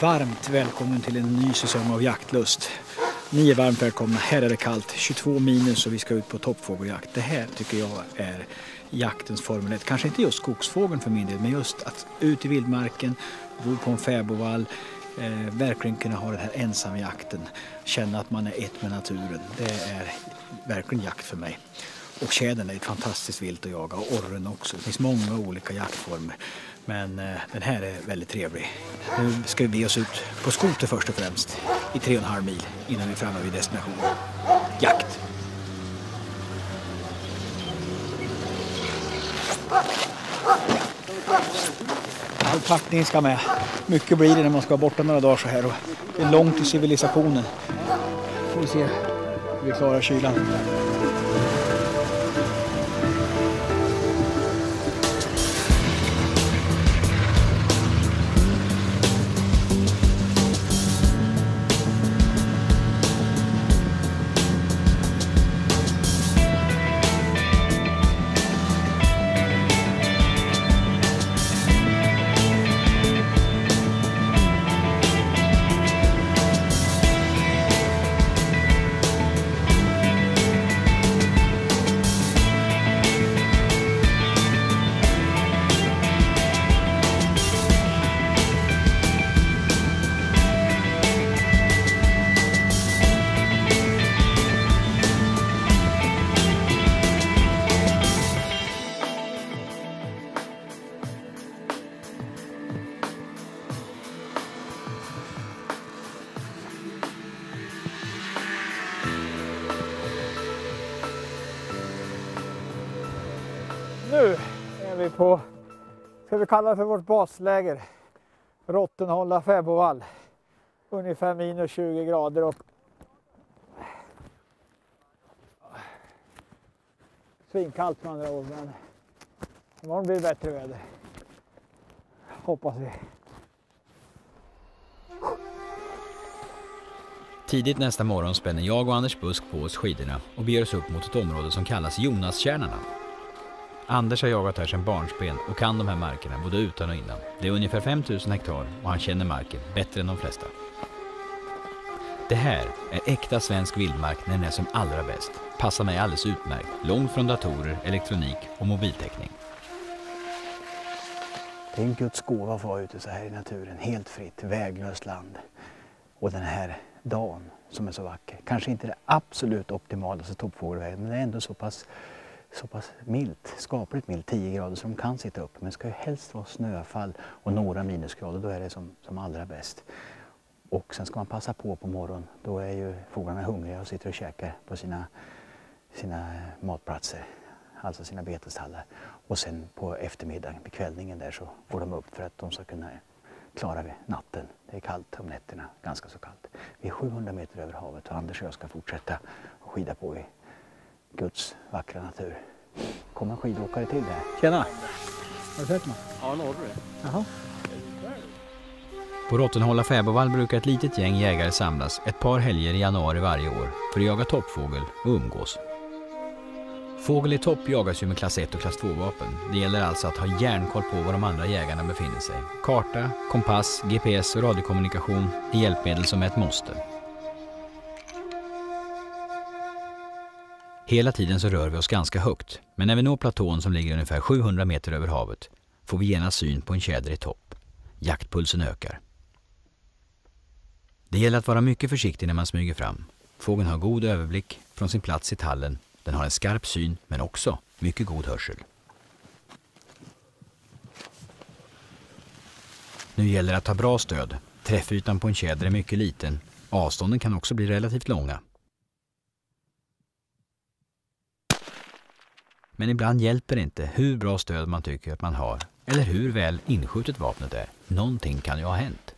Varmt välkommen till en ny säsong av Jaktlust. Ni är varmt välkomna. Här är det kallt, 22 minus och vi ska ut på toppfågeljakt. Det här tycker jag är jaktens Formel 1. Kanske inte just skogsfågeln för min del, men just att ut i vildmarken, bo på en fäbodvall, eh, verkligen kunna ha den här ensamjakten. Känna att man är ett med naturen. Det är verkligen jakt för mig. Och tjädern är ett fantastiskt vilt att jaga och orren också. Det finns många olika jaktformer. Men eh, den här är väldigt trevlig. Nu ska vi be oss ut på skoter först och främst i tre och en halv mil innan vi är framme vid destinationen. Jakt! All packning ska med. Mycket blir det när man ska vara borta några dagar så här. Och det är långt till civilisationen. Får vi se hur vi klarar kylan. Nu är vi på, ska vi kalla det för vårt basläger, Rottenhålla fäbodvall. Ungefär minus 20 grader och svinkallt med andra ord men imorgon blir det bättre väder. Hoppas vi. Tidigt nästa morgon spänner jag och Anders Busk på oss skidorna och beger oss upp mot ett område som kallas Jonaskärnarna. Anders har jagat här sedan barnsben och kan de här markerna både utan och innan. Det är ungefär 5000 hektar och han känner marken bättre än de flesta. Det här är äkta svensk vildmark när den är som allra bäst. Passar mig alldeles utmärkt, långt från datorer, elektronik och mobiltäckning. Det är en Guds gåva att få vara ute så här i naturen, helt fritt, väglöst land. Och den här dagen som är så vacker. Kanske inte det absolut optimalaste toppfågelvädret men det är ändå så pass, så pass milt, skapligt milt, 10 grader så de kan sitta upp. Men det ska ju helst vara snöfall och några minusgrader, då är det som, som allra bäst. Och sen ska man passa på på morgonen, då är ju fåglarna hungriga och sitter och käkar på sina, sina matplatser, alltså sina betestallar. Och sen på eftermiddagen, vid kvällningen där så går de upp för att de ska kunna klara vi natten. Det är kallt om nätterna, ganska så kallt. Vi är 700 meter över havet och Anders och jag ska fortsätta skida på i Guds vackra natur. kommer en skidåkare till där. Tjena! Har du sett mig? Ja, en orre. Jaha. På Rottenhålla fäbodvall brukar ett litet gäng jägare samlas ett par helger i januari varje år för att jaga toppfågel och umgås. Fågel i topp jagas ju med klass 1 och klass 2-vapen. Det gäller alltså att ha järnkoll på var de andra jägarna befinner sig. Karta, kompass, GPS och radiokommunikation är hjälpmedel som är ett måste. Hela tiden så rör vi oss ganska högt, men när vi når platån som ligger ungefär 700 meter över havet får vi genast syn på en tjäder i topp. Jaktpulsen ökar. Det gäller att vara mycket försiktig när man smyger fram. Fågeln har god överblick från sin plats i tallen. Den har en skarp syn men också mycket god hörsel. Nu gäller det att ha bra stöd. Träffytan på en tjäder är mycket liten. Avstånden kan också bli relativt långa. Men ibland hjälper det inte hur bra stöd man tycker att man har eller hur väl inskjutet vapnet är. Någonting kan ju ha hänt.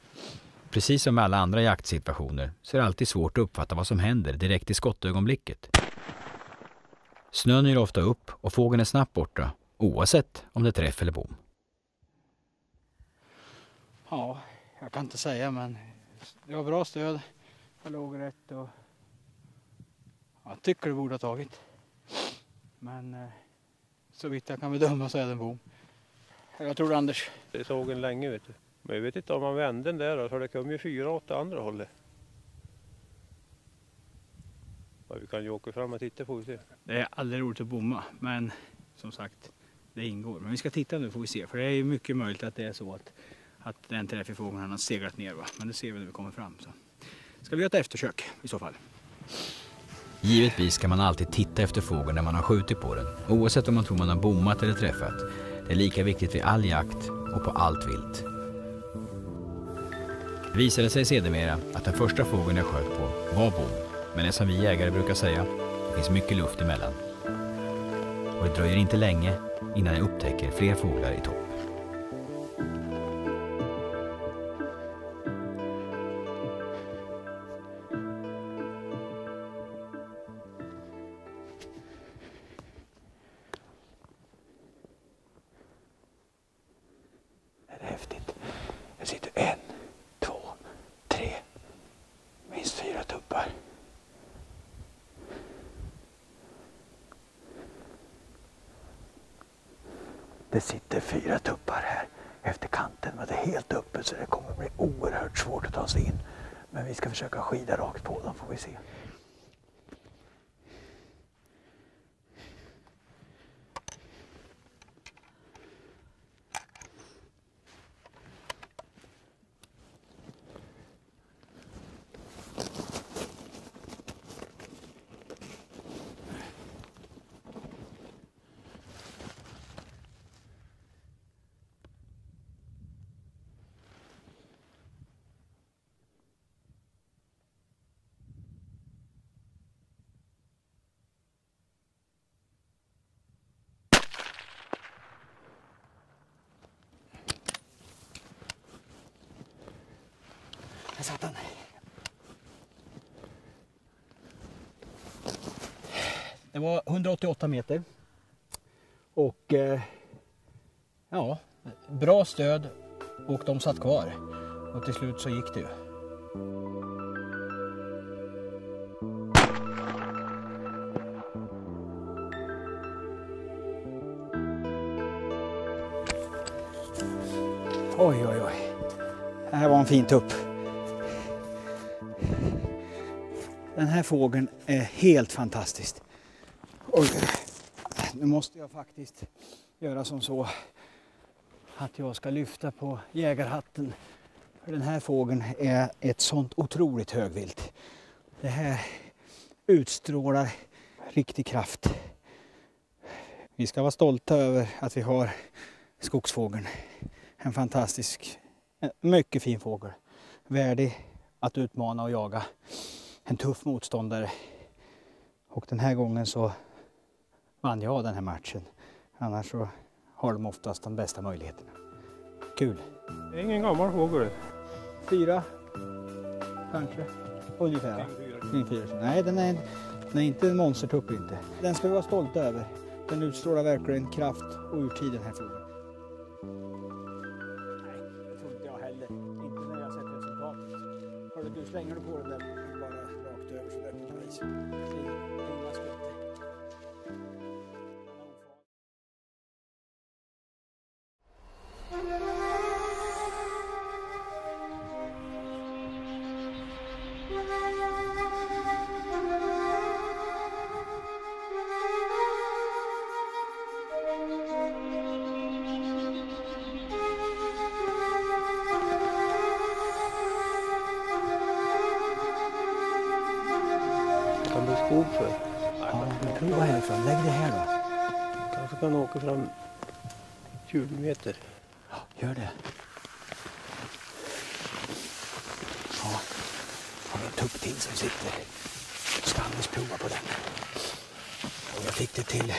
Precis som med alla andra jaktsituationer så är det alltid svårt att uppfatta vad som händer direkt i skottögonblicket. Snön yr ofta upp och fågeln är snabbt borta oavsett om det är träff eller bom. Ja, jag kan inte säga men det var bra stöd. Jag låg rätt och jag tycker det borde ha tagit. Men eh, så vitt jag kan bedöma så är det en bom. Jag tror Anders. Det såg en länge vet du. Men jag vet inte om man vände den där då, för det kom ju fyra åt det andra hållet. Ja, vi kan ju åka fram och titta på och se. Det är aldrig roligt att bomma men som sagt det ingår. Men vi ska titta nu får vi se för det är ju mycket möjligt att det är så att, att den träff i fågeln har seglat ner va. Men det ser vi när vi kommer fram. Så. Ska vi göra ett eftersök i så fall. Givetvis ska man alltid titta efter fågeln när man har skjutit på den, oavsett om man tror man har bommat eller träffat. Det är lika viktigt vid all jakt och på allt vilt. Det visade sig sedermera att den första fågeln jag sköt på var bom, men det som vi jägare brukar säga, det finns mycket luft emellan. Och det dröjer inte länge innan jag upptäcker fler fåglar i topp. Det sitter fyra tuppar här efter kanten men det är helt öppet så det kommer bli oerhört svårt att ta sig in. Men vi ska försöka skida rakt på dem får vi se. Där satt. Det var 188 meter. Och eh, ja, bra stöd och de satt kvar. Och till slut så gick det ju. Oj, oj, oj. Det här var en fin tupp. Den här fågeln är helt fantastisk. Och nu måste jag faktiskt göra som så att jag ska lyfta på jägarhatten. För den här fågeln är ett sånt otroligt högvilt. Det här utstrålar riktig kraft. Vi ska vara stolta över att vi har skogsfågeln. En fantastisk, en mycket fin fågel. Värdig att utmana och jaga. En tuff motståndare. Och den här gången så vann jag den här matchen. Annars så har de oftast de bästa möjligheterna. Kul! Det är ingen gammal fågel. Fyra, kanske, ungefär. Kring fyra. Nej, den är, den är inte en monstertupp inte. Den ska vi vara stolta över. Den utstrålar verkligen kraft och urtid den här fågeln. Nej, det tror inte jag heller. Inte när jag sett resultatet. Hörru du, slänger du på den där sådär meter. Ja, gör det. Ja, har en tupp till som sitter. Ska Anders prova på den. Och jag fick det till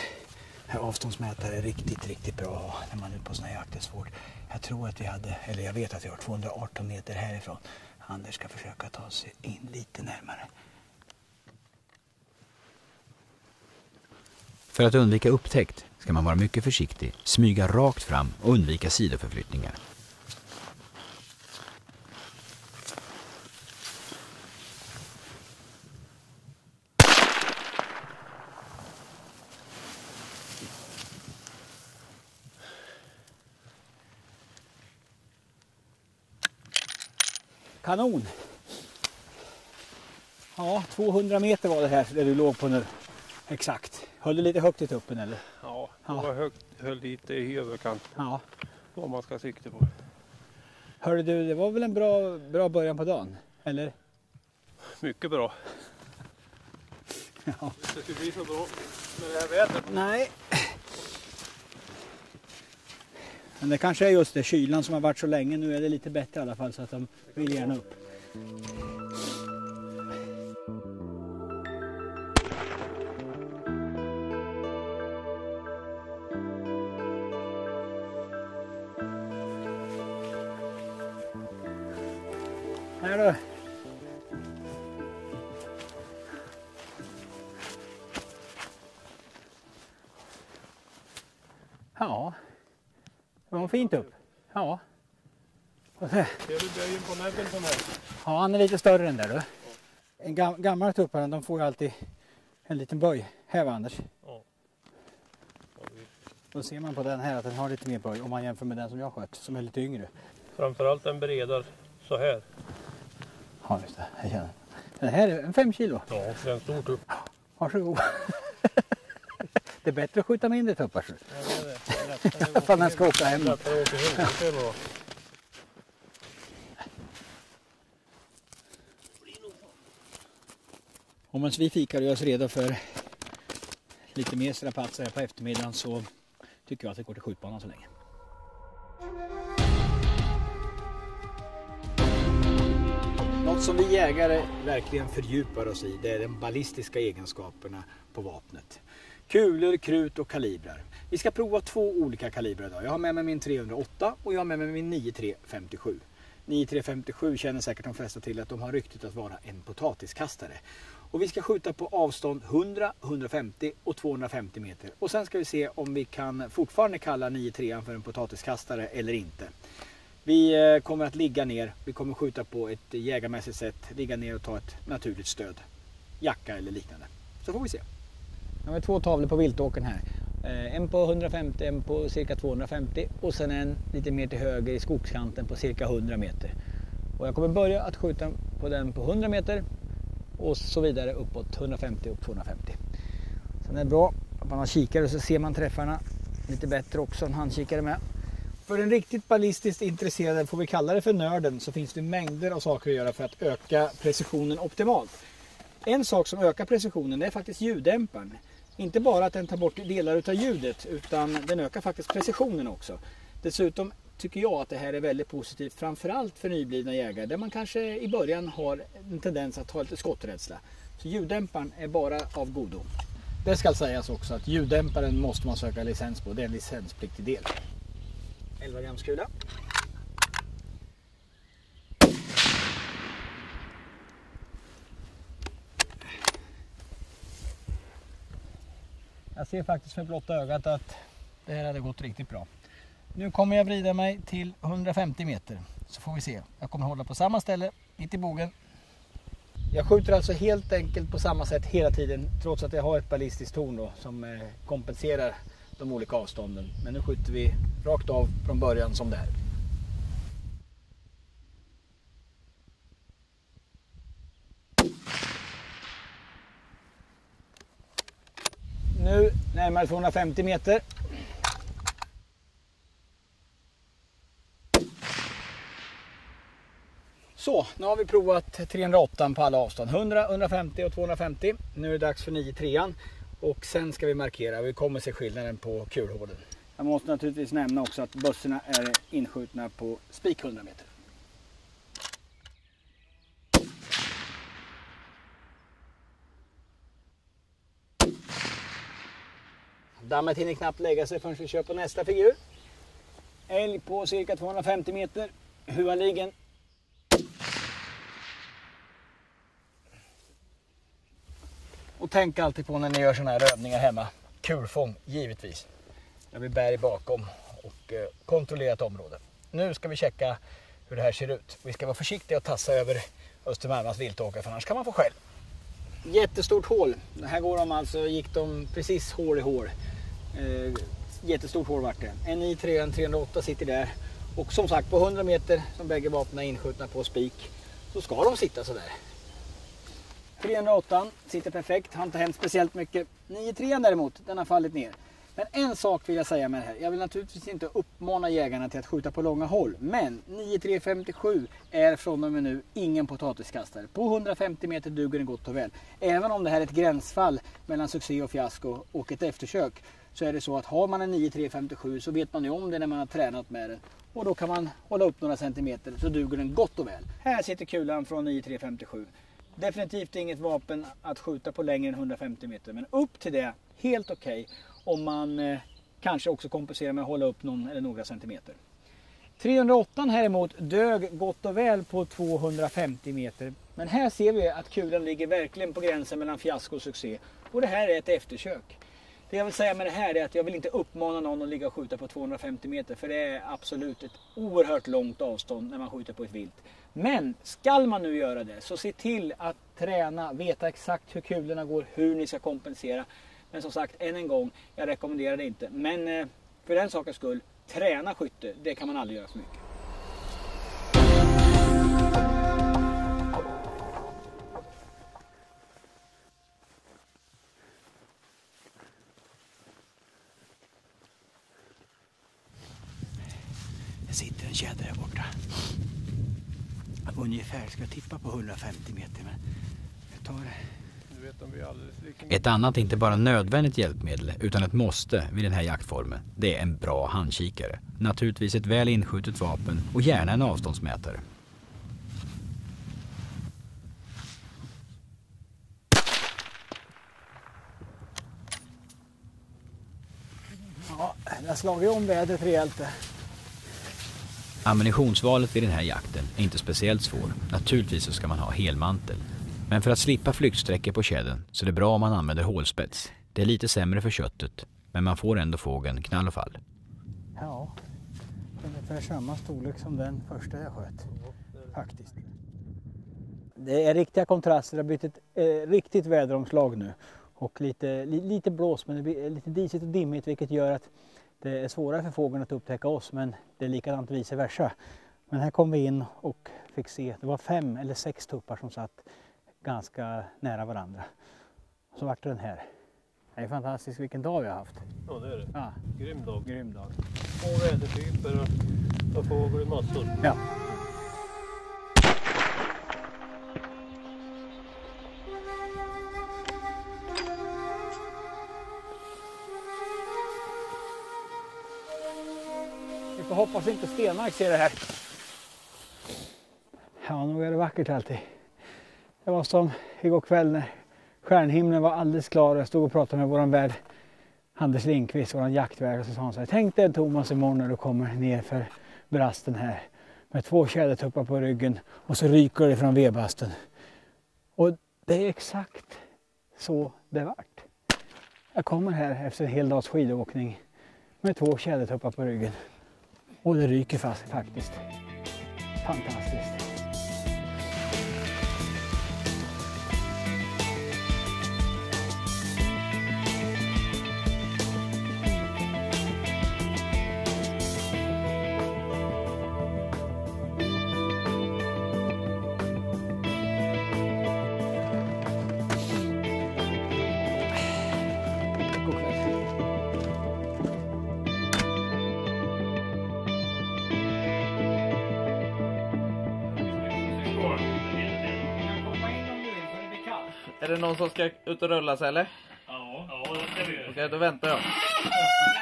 avståndsmätare riktigt, riktigt bra när man är ute på sån här jakter. Jag tror att vi hade, eller jag vet att vi har 218 meter härifrån. Anders ska försöka ta sig in lite närmare. För att undvika upptäckt ska man vara mycket försiktig, smyga rakt fram och undvika sidoförflyttningar. Kanon! Ja, 200 meter var det här där du låg på nu. Exakt. Höll du lite högt i tuppen eller? Ja, Ja. det var högt, höll lite i överkant Ja. vad man ska sikta på. Hörde du, det var väl en bra, bra början på dagen? Eller? Mycket bra. Ja. Det ska bli så bra med det här vädret. Nej. Men det kanske är just det, kylan som har varit så länge. Nu är det lite bättre i alla fall så att de vill gärna upp. Här då. Ja, det var fint upp. Ja. Och så- Ser du böjen på näbben den här? Ja, han är lite större än där du. En gam gammal tuppare, de får ju alltid en liten böj. Här var Anders. Ja. Ja, Då ser man på den här att den har lite mer böj om man jämför med den som jag sköt som är lite yngre. Framförallt en bredare så här. Ja, just det. Jag känner. Den här är en fem kilo. Ja, det är en stor tupp. Varsågod. det är bättre att skjuta mindre tuppar. Ja, det är det. Det är lättare att I alla fall när jag ska åka hem. Det. Och medan vi fikar och gör oss redo för lite mer strapatser här på eftermiddagen så tycker jag att vi går till skjutbanan så länge. Något som vi jägare verkligen fördjupar oss i det är de ballistiska egenskaperna på vapnet. Kulor, krut och kalibrar. Vi ska prova två olika kalibrar idag. Jag har med mig min 308 och jag har med mig min 9357. 9357 känner säkert de flesta till att de har ryktet att vara en potatiskastare. Och vi ska skjuta på avstånd 100, 150 och 250 meter. Och sen ska vi se om vi kan fortfarande kalla 93 för en potatiskastare eller inte. Vi eh, kommer att ligga ner, vi kommer skjuta på ett jägarmässigt sätt, ligga ner och ta ett naturligt stöd. Jacka eller liknande. Så får vi se. Nu har vi två tavlor på viltåkern här. Eh, en på 150, en på cirka 250 och sen en lite mer till höger i skogskanten på cirka 100 meter. Och jag kommer börja att skjuta på den på 100 meter och så vidare uppåt 150 och 250. Sen är det bra att man har kikare så ser man träffarna lite bättre också, en handkikare med. För den riktigt ballistiskt intresserade, får vi kalla det för nörden, så finns det mängder av saker att göra för att öka precisionen optimalt. En sak som ökar precisionen det är faktiskt ljuddämparen. Inte bara att den tar bort delar utav ljudet utan den ökar faktiskt precisionen också. Dessutom tycker jag att det här är väldigt positivt framförallt för nyblivna jägare där man kanske i början har en tendens att ha lite skotträdsla. Så ljuddämparen är bara av godo. Det ska sägas också att ljuddämparen måste man söka licens på. Det är en licenspliktig del. 11 grams kula. Jag ser faktiskt med blotta ögat att det här hade gått riktigt bra. Nu kommer jag vrida mig till 150 meter så får vi se. Jag kommer hålla på samma ställe, mitt i bogen. Jag skjuter alltså helt enkelt på samma sätt hela tiden trots att jag har ett ballistiskt torn då, som eh, kompenserar de olika avstånden. Men nu skjuter vi rakt av från början som det är. Nu närmare 250 meter. Så, nu har vi provat 308 på alla avstånd. 100, 150 och 250. Nu är det dags för 93 och sen ska vi markera. Vi kommer se skillnaden på kulhålen. Jag måste naturligtvis nämna också att bössorna är inskjutna på spik 100 meter. Dammet hinner knappt lägga sig förrän vi kör på nästa figur. Älg på cirka 250 meter. Hualigen. Och tänk alltid på när ni gör sådana här övningar hemma. Kulfång, givetvis. När vi bär bakom och eh, kontrollerat område. Nu ska vi checka hur det här ser ut. Vi ska vara försiktiga och tassa över Östermalmas viltåker för annars kan man få skäll. Jättestort hål. Här går de alltså, gick de precis hål i hål. Eh, jättestort hål vart det. En i3, en 308 sitter där. Och som sagt på 100 meter som bägge vapnen är inskjutna på spik så ska de sitta sådär. 308 sitter perfekt, har inte hänt speciellt mycket. 93 däremot, den har fallit ner. Men en sak vill jag säga med det här. Jag vill naturligtvis inte uppmana jägarna till att skjuta på långa håll. Men 9357 är från och med nu ingen potatiskastare. På 150 meter duger den gott och väl. Även om det här är ett gränsfall mellan succé och fiasko och ett eftersök. Så är det så att har man en 9357 så vet man ju om det när man har tränat med den. Och då kan man hålla upp några centimeter så duger den gott och väl. Här sitter kulan från 9357. Definitivt inget vapen att skjuta på längre än 150 meter. Men upp till det, helt okej. Okay om man eh, kanske också kompenserar med att hålla upp någon eller några centimeter. 308 häremot dög gott och väl på 250 meter. Men här ser vi att kulan ligger verkligen på gränsen mellan fiasko och succé. Och det här är ett eftersök. Det jag vill säga med det här är att jag vill inte uppmana någon att ligga och skjuta på 250 meter. För det är absolut ett oerhört långt avstånd när man skjuter på ett vilt. Men skall man nu göra det så se till att träna, veta exakt hur kulorna går, hur ni ska kompensera. Men som sagt, än en gång, jag rekommenderar det inte. Men eh, för den sakens skull, träna skytte, det kan man aldrig göra för mycket. Ungefär, ska tippa på 150 meter. Men jag tar ett annat inte bara nödvändigt hjälpmedel utan ett måste vid den här jaktformen, det är en bra handkikare. Naturligtvis ett väl inskjutet vapen och gärna en avståndsmätare. Ja, det har slagit om vädret rejält. Ammunitionsvalet vid den här jakten är inte speciellt svår. Naturligtvis så ska man ha helmantel. Men för att slippa flyktsträckor på tjädern så är det bra om man använder hålspets. Det är lite sämre för köttet, men man får ändå fågeln knall och fall. Ja, ungefär samma storlek som den första jag sköt. Faktiskt. Det är riktiga kontraster. Det har blivit ett eh, riktigt väderomslag nu. Och lite, li, lite blås, men det blir lite disigt och dimmigt vilket gör att det är svårare för fågeln att upptäcka oss. Men det är likadant vice versa. Men här kom vi in och fick se, det var fem eller sex tuppar som satt ganska nära varandra. Så vart det den här. Det är fantastiskt vilken dag vi har haft. Ja det är det. Ja. Grym dag. Grym dag. Två vädertyper och, fågel massor. Ja. Jag hoppas inte Stenmark ser det här. Ja, nog är det vackert alltid. Det var som igår kväll när stjärnhimlen var alldeles klar och jag stod och pratade med våran värd Anders Lindqvist, våran jaktvärd och så sa han så här, tänk dig Thomas imorgon när du kommer ner för brasten här med två tjädertuppar på ryggen och så ryker det från vedbasten. Och det är exakt så det vart. Jag kommer här efter en hel dags skidåkning med två tjädertuppar på ryggen och det ryker fast faktiskt. Fantastiskt. Är det någon som ska ut och rulla sig eller? Ja, ja det ska vi göra. Okej, då väntar jag.